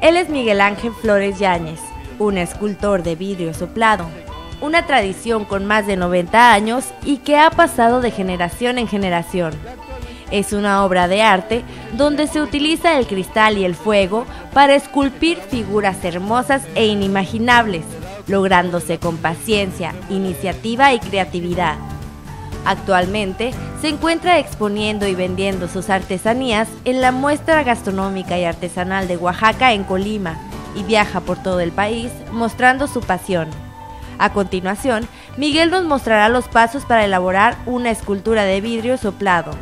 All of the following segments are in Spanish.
Él es Miguel Ángel Flores Yáñez, un escultor de vidrio soplado, una tradición con más de 90 años y que ha pasado de generación en generación. Es una obra de arte donde se utiliza el cristal y el fuego para esculpir figuras hermosas e inimaginables, lográndose con paciencia, iniciativa y creatividad. Actualmente se encuentra exponiendo y vendiendo sus artesanías en la muestra gastronómica y artesanal de Oaxaca en Colima y viaja por todo el país mostrando su pasión. A continuación, Miguel nos mostrará los pasos para elaborar una escultura de vidrio soplado.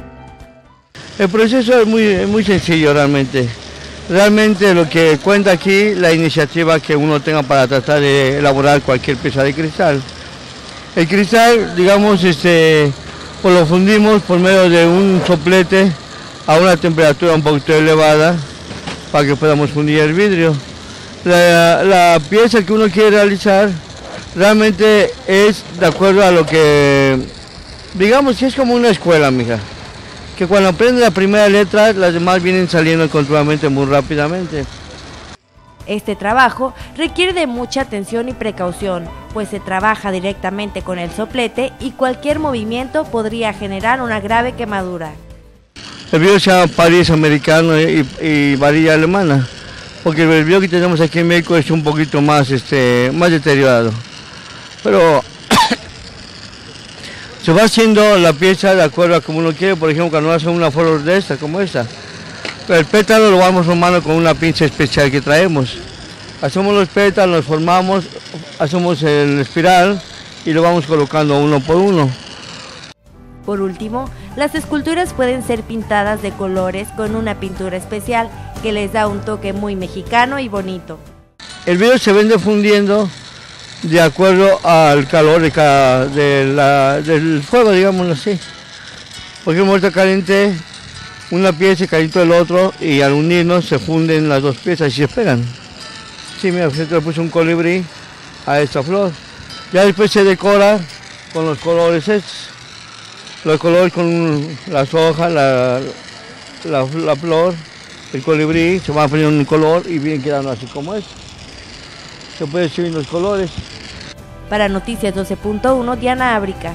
El proceso es muy, muy sencillo realmente. Realmente lo que cuenta aquí la iniciativa que uno tenga para tratar de elaborar cualquier pieza de cristal. El cristal, digamos, este, pues lo fundimos por medio de un soplete a una temperatura un poquito elevada para que podamos fundir el vidrio. La, pieza que uno quiere realizar realmente es de acuerdo a lo que, digamos que es como una escuela, mija que cuando aprende la primera letra, las demás vienen saliendo continuamente muy rápidamente. Este trabajo requiere de mucha atención y precaución, pues se trabaja directamente con el soplete y cualquier movimiento podría generar una grave quemadura. El vidrio se llama París americano y, varilla alemana, porque el vidrio que tenemos aquí en México es un poquito más, este, más deteriorado. Pero se va haciendo la pieza de acuerdo a como uno quiere, por ejemplo, cuando hace una flor de esta, como esta. El pétalo lo vamos formando con una pinza especial que traemos. Hacemos los pétalos, los formamos, hacemos el espiral y lo vamos colocando uno por uno. Por último, las esculturas pueden ser pintadas de colores con una pintura especial que les da un toque muy mexicano y bonito. El vidrio se vende fundiendo de acuerdo al calor de del fuego, digámoslo así. Porque muerto caliente una pieza y caliente el otro y al unirnos se funden las dos piezas y se pegan. Sí, mira, se le puso un colibrí a esta flor. Ya después se decora con los colores estos. Los colores con las hojas, la, la, flor, el colibrí, se van poniendo un color y vienen quedando así como es. Se puede subir los colores. Para Noticias 12.1, Diana Ábrica.